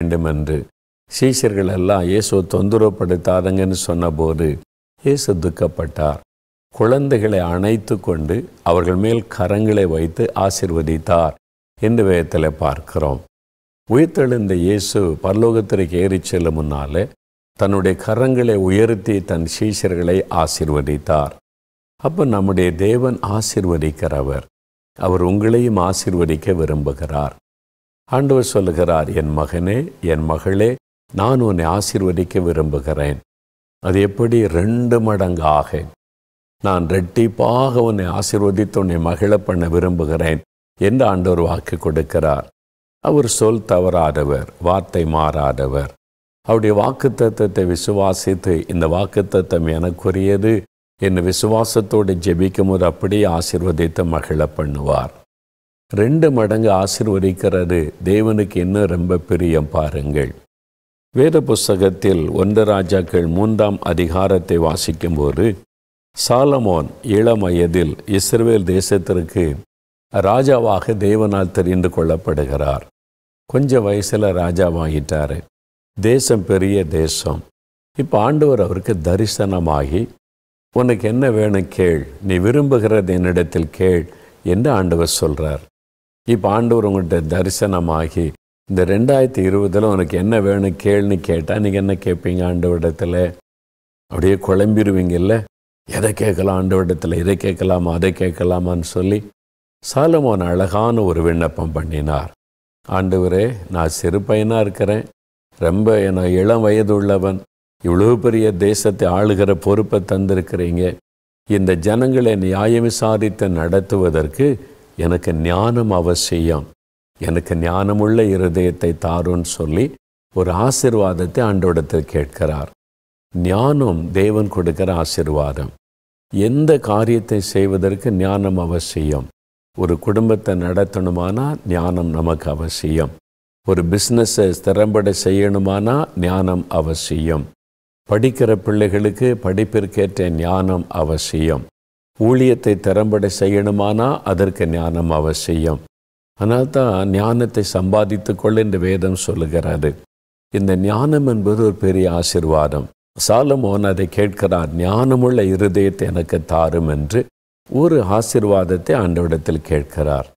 வேண்டும் என்று சீஷர்கள் எல்லாம் இயேசு தொந்தரவுப்படுத்தாதங்கன்னு சொன்னபோது இயேசு துக்கப்பட்டார். குழந்தைகளை அணைத்து கொண்டு அவர்கள் மேல் கரங்களை வைத்து ஆசிர்வதித்தார் என்று வேதத்தில் பார்க்கிறோம். உயிர்த்தெழுந்த இயேசு பரலோகத்திற்கு ஏறிச் செல்லும் முன்னாலே தன்னுடைய கரங்களை உயர்த்தி தன் சீஷர்களை ஆசிர்வதித்தார். அப்போ நம்முடைய தேவன் ஆசிர்வதிக்கிறவர். அவர் உங்களையும் ஆசிர்வதிக்க விரும்புகிறார். ஆண்டவர் சொல்லுகிறார் என் மகனே என் மகளே நான் உன்னை ஆசிர்வதிக்க விரும்புகிறேன். அது எப்படி? ரெண்டு மடங்காக நான் ரெட்டிப்பாக உன்னை ஆசிர்வதித்து உன்னை மகிழ பண்ண விரும்புகிறேன் என்று ஆண்டவர் வாக்கு கொடுக்கிறார். அவர் சொல் தவறாதவர் வார்த்தை மாறாதவர். அவருடைய வாக்குத்தத்தத்தை விசுவாசித்து இந்த வாக்குத்தத்தம் எனக்குரியது என் விசுவாசத்தோடு ஜெபிக்கும் போது அப்படியே ஆசிர்வதித்து மகிழ பண்ணுவார். ரெண்டு மடங்கு ஆசிர்வதிக்கிறது. தேவனுக்கு இன்னும் ரொம்ப பிரியம் பாருங்கள். வேத புஸ்தகத்தில் ஒன்று ராஜாக்கள் மூன்றாம் அதிகாரத்தை வாசிக்கும்போது சாலமோன் இளம் வயதில் இஸ்ரேல் தேசத்திற்கு ராஜாவாக தேவனால் தெரிந்து கொள்ளப்படுகிறார். கொஞ்சம் வயசில் ராஜாவாகிட்டார் தேசம் பெரிய தேசம். இப்போ ஆண்டவர் அவருக்கு தரிசனமாகி உனக்கு என்ன வேணும் கேள். நீ விரும்புகிறது என்னிடத்தில் கேள் என்று ஆண்டவர் சொல்கிறார் இப்போ ஆண்டவர் உங்கள்கிட்ட தரிசனமாகி இந்த ரெண்டாயிரத்தி இருபதில் உனக்கு என்ன வேணும் கேள்னு கேட்டால் நீங்கள் என்ன கேட்பீங்க ஆண்டவரிடத்தில்? அப்படியே குழம்பிடுவீங்கல்ல எதை கேட்கலாம் ஆண்டவரிடத்தில்? இதை கேட்கலாமா? அதை கேட்கலாமான்னு சொல்லி சாலமோன் அழகான ஒரு விண்ணப்பம் பண்ணினார். ஆண்டவரே நான் சிறு பையனாக இருக்கிறேன். ரொம்ப நான் இளம் வயது உள்ளவன் இவ்வளோ பெரிய தேசத்தை ஆளுகிற பொறுப்பை தந்திருக்கிறீங்க. இந்த ஜனங்களை நியாயம் விசாரித்து நடத்துவதற்கு எனக்கு ஞானம் அவசியம். எனக்கு ஞானமுள்ள இருதயத்தை தாருன்னு சொல்லி ஒரு ஆசிர்வாதத்தை ஆண்டோடத்தில் கேட்கிறார். ஞானம் தேவன் கொடுக்கிற ஆசிர்வாதம். எந்த காரியத்தை செய்வதற்கு ஞானம் அவசியம்? ஒரு குடும்பத்தை நடத்தணுமானா ஞானம் நமக்கு அவசியம். ஒரு பிஸ்னஸை திறம்பட செய்யணுமானா ஞானம் அவசியம். படிக்கிற பிள்ளைகளுக்கு படிப்பிற்கேற்ற ஞானம் அவசியம். ஊழியத்தை திறம்பட செய்யணுமானா அதற்கு ஞானம் அவசியம். ஆனால் தான் ஞானத்தை சம்பாதித்து கொள்ள இந்த வேதம் சொல்லுகிறது. இந்த ஞானம் என்பது ஒரு பெரிய ஆசிர்வாதம். சாலமோன் அதை கேட்கிறார் ஞானமுள்ள இருதயத்தை எனக்கு தாரும் என்று ஒரு ஆசிர்வாதத்தை ஆண்டவிடத்தில் கேட்கிறார்.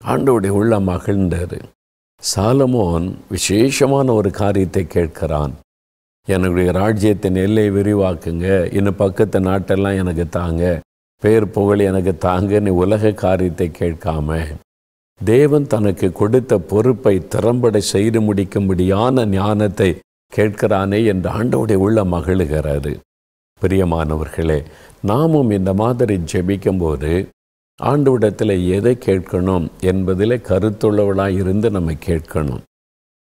ஆண்டவுடைய உள்ள மகிழ்ந்தது. சாலமோன் விசேஷமான ஒரு காரியத்தை கேட்கிறான். என்னுடைய ராஜ்யத்தின் எல்லை விரிவாக்குங்க. இன்னும் பக்கத்து நாட்டெல்லாம் எனக்கு தாங்க. பேர் புகழ் எனக்கு தாங்க நீ உலக காரியத்தை கேட்காம. தேவன் தனக்கு கொடுத்த பொறுப்பை திறம்பட செய்து முடிக்கும்படியான ஞானத்தை கேட்கிறானே என்று ஆண்டவுடைய உள்ள மகிழுகிறாரு பிரியமானவர்களே நாமும் இந்த மாதிரி ஜெபிக்கும்போது ஆண்டவிடத்தில் எதை கேட்கணும் என்பதில் கருத்துள்ளவளாக இருந்து நம்ம கேட்கணும்.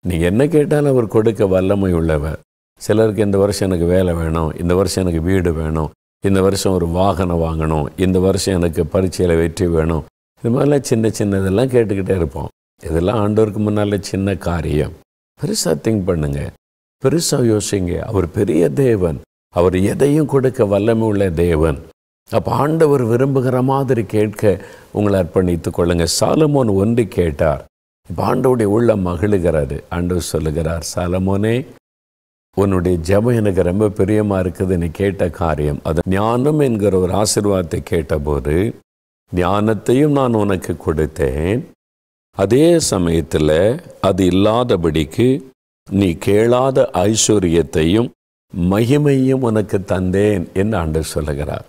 நீங்கள் என்ன கேட்டாலும் அவர் கொடுக்க வல்லமை உள்ளவர். சிலருக்கு இந்த வருஷம் எனக்கு வேலை வேணும் இந்த வருஷம் எனக்கு வீடு வேணும் இந்த வருஷம் ஒரு வாகனம் வாங்கணும் இந்த வருஷம் எனக்கு பரீட்சையில் வெற்றி வேணும். இது மாதிரிலாம் சின்ன சின்னதெல்லாம் கேட்டுக்கிட்டே இருப்போம். இதெல்லாம் ஆண்டவருக்கு முன்னால் சின்ன காரியம். பெருசாக திங்க் பண்ணுங்க. பெருசாக யோசிங்க. அவர் பெரிய தேவன். அவர் எதையும் கொடுக்க வல்லமை உள்ள தேவன். அப்போ ஆண்டவர் விரும்புகிற மாதிரி கேட்க உங்களை அர்ப்பணித்துக் கொள்ளுங்க. சாலமோன் ஒன்று கேட்டார். இப்போ ஆண்டவுடைய உள்ள மகிழுகிறாரு ஆண்டவர் சொல்லுகிறார் சாலமோனே உன்னுடைய ஜெபம் எனக்கு ரொம்ப பிரியமாக இருக்குது நீ கேட்ட காரியம். அது ஞானம் என்கிற ஒரு ஆசிர்வாதத்தை கேட்டபோது ஞானத்தையும் நான் உனக்கு கொடுத்தேன். அதே சமயத்தில் அது இல்லாதபடிக்கு நீ கேளாத ஐஸ்வர்யத்தையும் மகிமையும் உனக்கு தந்தேன் என்று ஆண்டு சொல்லுகிறார்.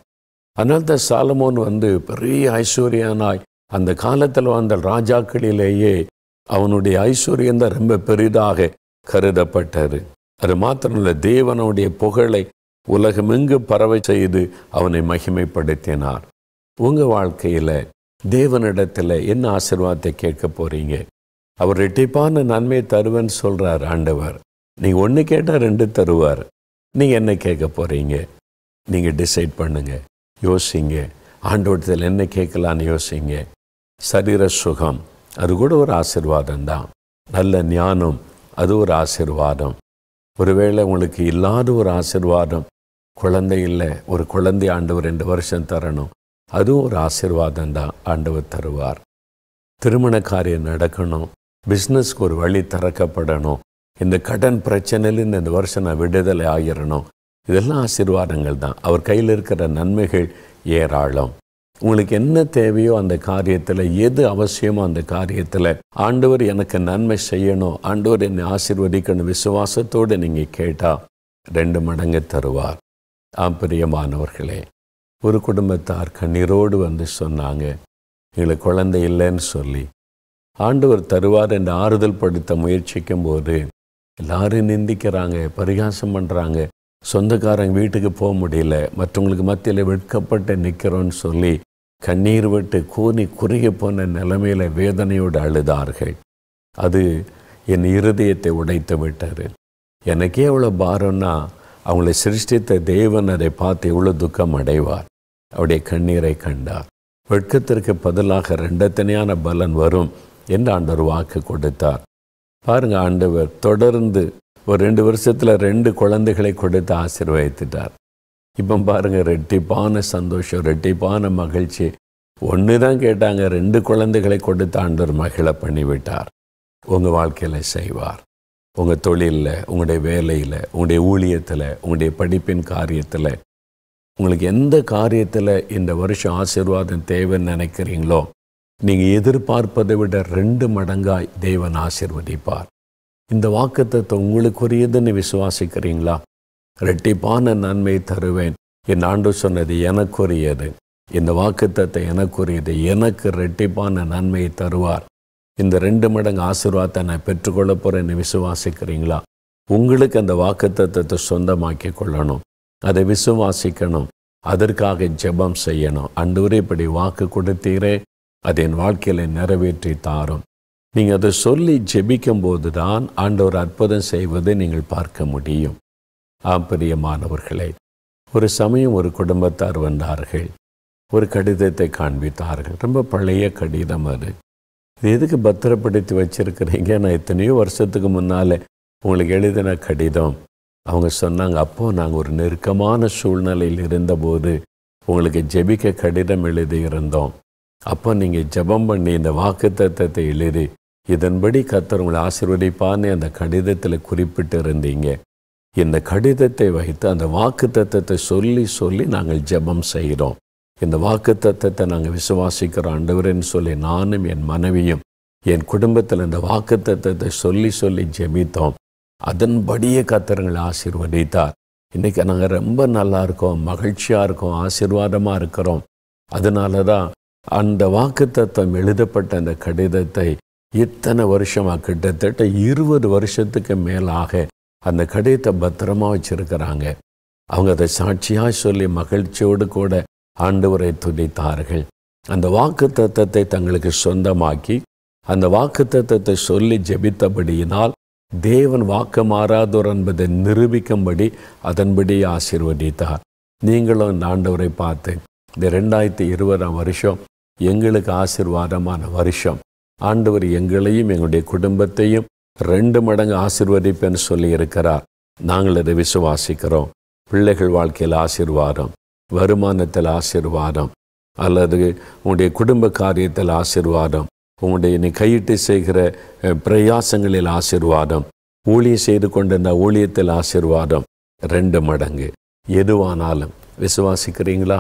அதனால் தான் சாலமோன் வந்து பெரிய ஐஸ்வர்யனாய் அந்த காலத்தில் வந்த ராஜாக்களிலேயே அவனுடைய ஐஸ்வர்யம் தான் ரொம்ப பெரிதாக கருதப்பட்டது. அது மாத்திரமல்ல தேவனுடைய புகழை உலகமெங்கு பரவை செய்து அவனை மகிமைப்படுத்தினார். உங்கள் வாழ்க்கையில் தேவனிடத்தில் என்ன ஆசிர்வாதத்தை கேட்க போகிறீங்க அவர் ரெட்டிப்பான நன்மை தருவேன்னு சொல்கிறார் ஆண்டவர். நீங்கள் ஒன்று கேட்டால் ரெண்டு தருவார். நீங்கள் என்ன கேட்க போகிறீங்க நீங்கள் டிசைட் பண்ணுங்கள் யோசிங்க. ஆண்டோட்டத்தில் என்ன கேட்கலான்னு யோசிங்க. சரீர சுகம் அது கூட ஒரு ஆசிர்வாதம் தான் நல்ல ஞானம் அது ஒரு ஆசிர்வாதம். ஒருவேளை உங்களுக்கு இல்லாத ஒரு ஆசிர்வாதம் குழந்தை இல்லை ஒரு குழந்தை ஆண்டவர் ரெண்டு வருஷம் தரணும். அதுவும் ஒரு ஆசிர்வாதம் தான் ஆண்டவர் தருவார். திருமண காரியம் நடக்கணும் பிஸ்னஸ்க்கு ஒரு வழி திறக்கப்படணும். இந்த கடன் பிரச்சனையிலிருந்து இந்த வருஷம் நான் விடுதலை ஆகிடணும் இதெல்லாம் ஆசீர்வாதங்கள் தான். அவர் கையில் இருக்கிற நன்மைகள் ஏராளம். உங்களுக்கு என்ன தேவையோ அந்த காரியத்தில் எது அவசியமோ அந்த காரியத்தில் ஆண்டவர் எனக்கு நன்மை செய்யணும் ஆண்டவர் என்னை ஆசிர்வதிக்கணும் விசுவாசத்தோடு நீங்கள் கேட்டால் ரெண்டு மடங்கு தருவார். ஆப்பிரியமானவர்களே ஒரு குடும்பத்தார் கண்ணீரோடு வந்து சொன்னாங்க எங்களுக்கு குழந்தை இல்லைன்னு சொல்லி. ஆண்டவர் தருவார் என்று ஆறுதல் படுத்த முயற்சிக்கும் போது எல்லாரும் நிந்திக்கிறாங்க பரிகாசம் பண்ணுறாங்க சொந்தக்காரங்க வீட்டுக்கு போக முடியல மற்றவங்களுக்கு மத்தியில் வெட்கப்பட்டு நிற்கிறோன்னு சொல்லி கண்ணீர் விட்டு கூனி குறுகி போன நிலைமையில வேதனையோடு அழுதார்கள். அது என் இருதயத்தை உடைத்து விட்டார் எனக்கே எவ்வளோ பாரம்னா அவங்களை சிருஷ்டித்த தேவன் அதை பார்த்து எவ்வளோ துக்கம் அடைவார். அவருடைய கண்ணீரை கண்டார். வெட்கத்திற்கு பதிலாக ரெண்டத்தனையான பலன் வரும் என்று ஆண்டவர் வாக்கு கொடுத்தார். பாருங்க ஆண்டவர் தொடர்ந்து ஒரு ரெண்டு வருஷத்தில் ரெண்டு குழந்தைகளை கொடுத்து ஆசீர்வதித்துட்டார். இப்போ பாருங்கள் ரெட்டிப்பான சந்தோஷம் ரெட்டிப்பான மகிழ்ச்சி. ஒன்று தான் கேட்டாங்க ரெண்டு குழந்தைகளை கொடுத்து ஆண்டவர் மகிழ பண்ணிவிட்டார். உங்கள் வாழ்க்கையில் செய்வார். உங்கள் தொழிலில் உங்களுடைய வேலையில் உங்களுடைய ஊழியத்தில் உங்களுடைய படிப்பின் காரியத்தில். உங்களுக்கு எந்த காரியத்தில் இந்த வருஷம் ஆசீர்வாதம் தேவைன்னு நினைக்கிறீங்களோ நீங்கள் எதிர்பார்ப்பதை விட ரெண்டு மடங்காய் தேவன் ஆசிர்வதிப்பார். இந்த வாக்குத்தத்தை உங்களுக்குரியதுன்னு விசுவாசிக்கிறீங்களா? ரெட்டிப்பான நன்மை தருவேன். என் ஆண்டு சொன்னது எனக்குரியது. இந்த வாக்குத்தத்தை எனக்குரியது. எனக்கு ரெட்டிப்பான நன்மையை தருவார். இந்த ரெண்டு மடங்கு ஆசீர்வாதத்தை நான் பெற்றுக்கொள்ள போகிறேன்னு விசுவாசிக்கிறீங்களா? உங்களுக்கு அந்த வாக்குத்தத்தை சொந்தமாக்கி கொள்ளணும். அதை விசுவாசிக்கணும். அதற்காக ஜெபம் செய்யணும். அன்று இப்படி வாக்கு கொடுத்தீரே. அது என் வாழ்க்கையில் நிறைவேற்றி தாரும். நீங்கள் அதை சொல்லி ஜெபிக்கும் போது தான் ஆண்டவர் அற்புதம் செய்வதை நீங்கள் பார்க்க முடியும். ஆப்பிரியமானவர்களே ஒரு சமயம் ஒரு குடும்பத்தார் வந்தார்கள். ஒரு கடிதத்தை காண்பித்தார்கள். ரொம்ப பழைய கடிதம் அது. இது எதுக்கு பத்திரப்படுத்தி வச்சுருக்கிறீங்க? நான் எத்தனையோ வருஷத்துக்கு முன்னால் உங்களுக்கு எழுதின கடிதம். அவங்க சொன்னாங்க அப்போது நாங்கள் ஒரு நெருக்கமான சூழ்நிலையில் இருந்தபோது உங்களுக்கு ஜெபிக்க கடிதம் எழுதியிருந்தோம். அப்போ நீங்கள் ஜெபம் பண்ணி இந்த வாக்கு தத்தத்தை எழுதி இதன்படி கத்தர் உங்களை ஆசீர்வதிப்பான்னு அந்த கடிதத்தில் குறிப்பிட்டு இருந்தீங்க இந்த கடிதத்தை வைத்து அந்த வாக்கு தத்துவத்தை சொல்லி சொல்லி நாங்கள் ஜெபம் செய்கிறோம். இந்த வாக்கு தத்துவத்தை நாங்கள் விசுவாசிக்கிறோம் ஆண்டவரேன்னு சொல்லி நானும் என் மனைவியும் என் குடும்பத்தில் இந்த வாக்கு தத்துவத்தை சொல்லி சொல்லி ஜெபித்தோம். அதன்படியே கத்திரங்களை ஆசீர்வதித்தார். இன்றைக்கி நாங்கள் ரொம்ப நல்லா இருக்கோம் மகிழ்ச்சியாக இருக்கோம் ஆசீர்வாதமாக இருக்கிறோம். அதனால தான் அந்த வாக்கு தத்துவம் எழுதப்பட்ட அந்த கடிதத்தை இத்தனை வருஷமாக கிட்டத்தட்ட இருபது வருஷத்துக்கு மேலாக அந்த கடிதத்தை பத்திரமா வச்சிருக்கிறாங்க. அவங்க அதை சாட்சியாக சொல்லி மகிழ்ச்சியோடு கூட ஆண்டவரை துதித்தார்கள். அந்த வாக்கு தத்தத்தை தங்களுக்கு சொந்தமாக்கி அந்த வாக்கு தத்தத்தை சொல்லி ஜெபித்தபடியினால் தேவன் வாக்கு மாறாதோர் என்பதை நிரூபிக்கும்படி அதன்படி ஆசீர்வதித்தார். நீங்களும் இந்த ஆண்டவரை பார்த்து இந்த ரெண்டாயிரத்தி இருபதாம் வருஷம் எங்களுக்கு ஆசீர்வாதமான வருஷம். ஆண்டவர் எங்களையும் எங்களுடைய குடும்பத்தையும் ரெண்டு மடங்கு ஆசிர்வதிப்பேன்னு சொல்லி இருக்கிறார். நாங்கள் அதை விசுவாசிக்கிறோம். பிள்ளைகள் வாழ்க்கையில் ஆசீர்வாதம் வருமானத்தில் ஆசீர்வாதம் அல்லது உங்களுடைய குடும்ப காரியத்தில் ஆசிர்வாதம் உங்களுடைய நீ கையிட்டு செய்கிற பிரயாசங்களில் ஆசீர்வாதம் ஊழியம் செய்து கொண்டிருந்த ஊழியத்தில் ஆசீர்வாதம் ரெண்டு மடங்கு. எதுவானாலும். விசுவாசிக்கிறீங்களா?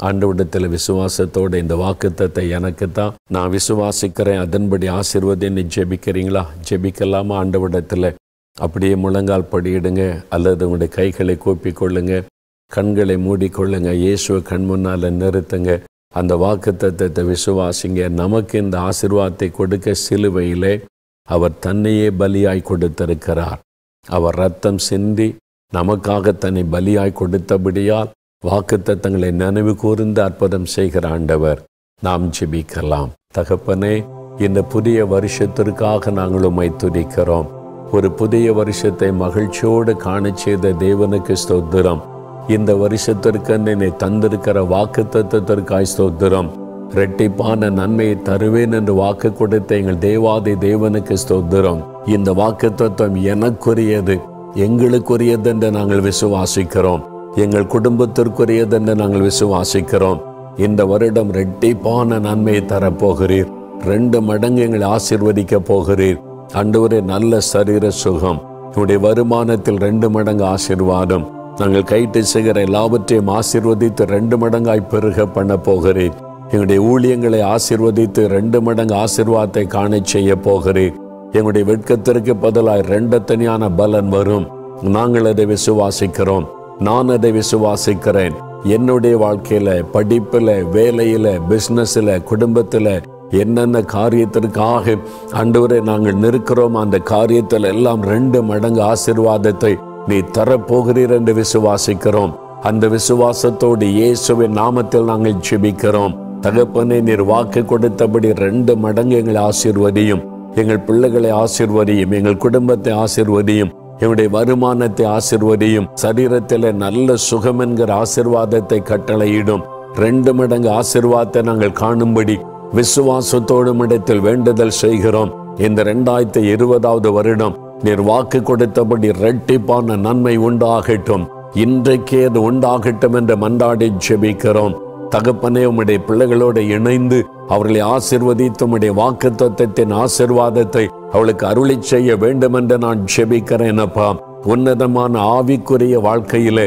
ஆண்டவிடத்தில் விசுவாசத்தோட இந்த வாக்குத்தத்தை எனக்கு தான் நான் விசுவாசிக்கிறேன். அதன்படி ஆசீர்வதின்னு ஜெபிக்கிறீங்களா? ஜெபிக்கலாமா ஆண்டவிடத்தில் அப்படியே முழங்கால் படியிடுங்க. அல்லது உங்களுடைய கைகளை கூப்பிக்கொள்ளுங்க. கண்களை மூடிக்கொள்ளுங்க. இயேசுவை கண் முன்னால் நிறுத்துங்க. அந்த வாக்குத்தத்தத்தை விசுவாசிங்க. நமக்கு இந்த ஆசிர்வாதத்தை கொடுக்க சிலுவையிலே அவர் தன்னையே பலியாய் கொடுத்திருக்கிறார். அவர் ரத்தம் சிந்தி நமக்காக தன்னை பலியாய் கொடுத்தபடியால் வாக்குத்தத்தங்களை நினைவு கூர்ந்து அற்புதம் செய்கிற ஆண்டவர். நாம் ஜெபிக்கலாம். தகப்பனே இந்த புதிய வருஷத்திற்காக நாங்கள் உம்மை துதிக்கிறோம். ஒரு புதிய வருஷத்தை மகிழ்ச்சியோடு காண செய்த தேவனுக்கு ஸ்தோத்திரம். இந்த வருஷத்திற்கு என்னை தந்திருக்கிற வாக்கு தத்துவத்திற்காய் ஸ்தோத்திரம். ரெட்டிப்பான நன்மையை தருவேன் என்று வாக்கு கொடுத்த எங்கள் தேவாதி தேவனுக்கு ஸ்தோத்திரம். இந்த வாக்கு தத்துவம் எனக்குரியது எங்களுக்குரியது என்று நாங்கள் விசுவாசிக்கிறோம். எங்கள் குடும்பத்திற்குரியது என்று நாங்கள் விசுவாசிக்கிறோம். இந்த வருடம் ரெட்டிப்பான நன்மையை தரப்போகிறீர். ரெண்டு மடங்கு எங்களை ஆசிர்வதிக்கப் போகிறீர். அன்று நல்ல சரீர சுகம். உடைய வருமானத்தில் ரெண்டு மடங்கு ஆசீர்வாதம். நாங்கள் கைட்டு செய்கிற எல்லாவற்றையும் ஆசீர்வதித்து ரெண்டு மடங்காய் பெருக பண்ண போகிறேன் எங்களுடைய ஊழியங்களை ஆசீர்வதித்து ரெண்டு மடங்கு ஆசிர்வாதத்தை காண செய்ய போகிறேன் எங்களுடைய வெட்கத்திற்கு பதிலாய் ரெண்டத்தனியான பலன் வரும். நாங்கள் அதை விசுவாசிக்கிறோம். நான் அதை விசுவாசிக்கிறேன். என்னுடைய வாழ்க்கையில படிப்புல வேலையில பிசினஸ்ல குடும்பத்துல என்னென்ன காரியத்திற்காக அன்றுவரை நாங்கள் நிற்கிறோம் அந்த காரியத்தில் எல்லாம் ரெண்டு மடங்கு ஆசீர்வாதத்தை நீ தரப்போகிறீர் என்று விசுவாசிக்கிறோம். அந்த விசுவாசத்தோடு இயேசுவின் நாமத்தில் நாங்கள் ஜெபிக்கிறோம். தகப்பனை நீர் வாக்கு கொடுத்தபடி ரெண்டு மடங்கு எங்களை ஆசிர்வதியும். எங்கள் பிள்ளைகளை ஆசிர்வதியும். எங்கள் குடும்பத்தை ஆசிர்வதியும். எங்களுடைய வருமானத்தை ஆசிர்வதியும். சரீரத்தில் நல்ல சுகம் என்கிற ஆசிர்வாதத்தை கட்டளையிடும். ரெண்டு மடங்கு ஆசிர்வாதத்தை நாங்கள் காணும்படி விசுவாசத்தோடும் இடத்தில் வேண்டுதல் செய்கிறோம். இந்த ரெண்டாயிரத்தி இருபதாவது வருடம் நீர் வாக்கு கொடுத்தபடி இரட்டிப்பான நன்மை உண்டாகட்டும். இன்றைக்கே அது உண்டாகட்டும் என்று மன்றாடி ஜெபிக்கிறோம். தகப்பனே உம்முடைய பிள்ளைகளோடு இணைந்து அவர்களை ஆசிர்வதித்து உம்முடைய வாக்கு தத்துவத்தின் ஆசிர்வாதத்தை அவளுக்கு அருளை செய்ய வேண்டும் என்று நான் ஜெபிக்கிறேன் அப்பா. உன்னதமான ஆவிக்குரிய வாழ்க்கையிலே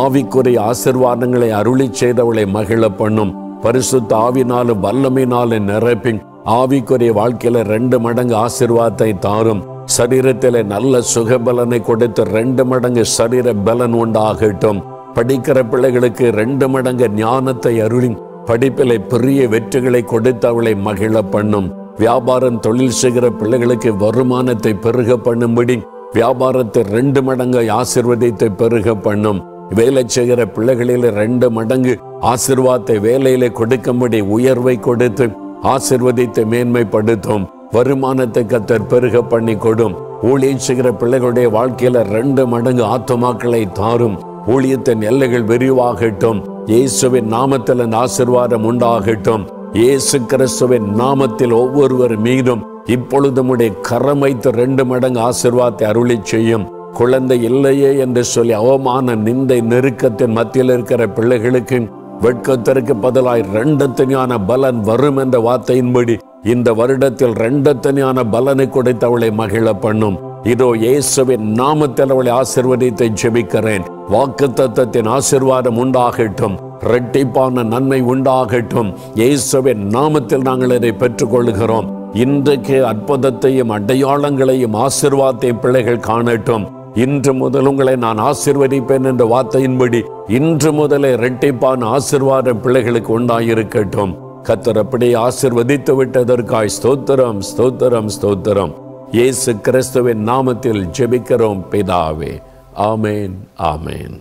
ஆவிக்குரிய ஆசிர்வாதங்களை அருளி செய்தவளை மகிழ பண்ணும். பரிசுத்த ஆவினாலும் வல்லமையினாலும் நிரப்பி ஆவிக்குரிய வாழ்க்கையில ரெண்டு மடங்கு ஆசிர்வாதத்தை தாரும். சரீரத்திலே நல்ல சுகபலனை கொடுத்து ரெண்டு மடங்கு சரீர பலன் உண்டாகட்டும். படிக்கிற பிள்ளைகளுக்கு ரெண்டு மடங்கு ஞானத்தை அருளி படிப்பிலே பெரிய வெற்றிகளை கொடுத்து அவளை மகிழ பண்ணும். வியாபாரம் தொழில் செய்கிற பிள்ளைகளுக்கு வருமானத்தை பெருக பண்ணும்படி வியாபாரத்தை ரெண்டு மடங்கு ஆசிர்வதித்தை பெருக பண்ணும். வேலை செய்கிற பிள்ளைகளில் ரெண்டு மடங்கு ஆசிர்வாதத்தை வேலையில கொடுக்கும்படி உயர்வை கொடுத்து ஆசிர்வதித்து மேன்மைப்படுத்தும். வருமானத்தை கத்தர் பெருக பண்ணி கொடும். ஊழியம் செய்கிற பிள்ளைகளுடைய வாழ்க்கையில ரெண்டு மடங்கு ஆத்துமாக்களை தாரும். ஊழியத்தின் எல்லைகள் விரிவாகட்டும். இயேசுவின் நாமத்தில் அந்த ஆசிர்வாதம் உண்டாகட்டும். இயேசு கிறிஸ்துவின் நாமத்தில் ஒவ்வொருவர் மீதும் இப்பொழுது உடைய கரம் வைத்து ரெண்டு மடங்கு ஆசிர்வாதத்தை அருளி செய்யும். குழந்தை இல்லையே என்று சொல்லி அவமான நிந்தை நெருக்கத்தின் மத்தியில் இருக்கிற பிள்ளைகளுக்கு வெட்கத்திற்கு பதிலாய் ரெண்டத்தனியான பலன் வரும் என்ற வார்த்தையின்படி இந்த வருடத்தில் ரெண்டத்தனியான பலனை கொடுத்து அவளை மகிழ பண்ணும். இதோ இயேசுவின் நாமத்தில் அவளை ஆசிர்வதித்தை ஜெபிக்கிறேன். வாக்கு தத்தத்தின் ஆசிர்வாதம் உண்டாகட்டும். இரட்டிப்பான நன்மை உண்டாகட்டும். இயேசுவின் நாமத்தில் நாங்கள் இதை பெற்றுக்கொள்கிறோம். இன்றைக்கு அற்புதத்தையும் அடையாளங்களையும் ஆசிர்வாதத்தையும் பிள்ளைகள் காணட்டும். இன்று முதல் உங்களை நான் ஆசிர்வதிப்பேன் என்ற வார்த்தையின்படி இன்று முதலே இரட்டிப்பான ஆசிர்வாதம் பிள்ளைகளுக்கு உண்டாயிருக்கட்டும். கத்தர் அப்படி ஆசிர்வதித்து விட்டதற்காய் ஸ்தோத்திரம் ஸ்தோத்திரம் ஸ்தோத்திரம். இயேசு கிறிஸ்துவின் நாமத்தில் ஜெபிக்கிறோம் பிதாவே. ஆமேன் ஆமேன்.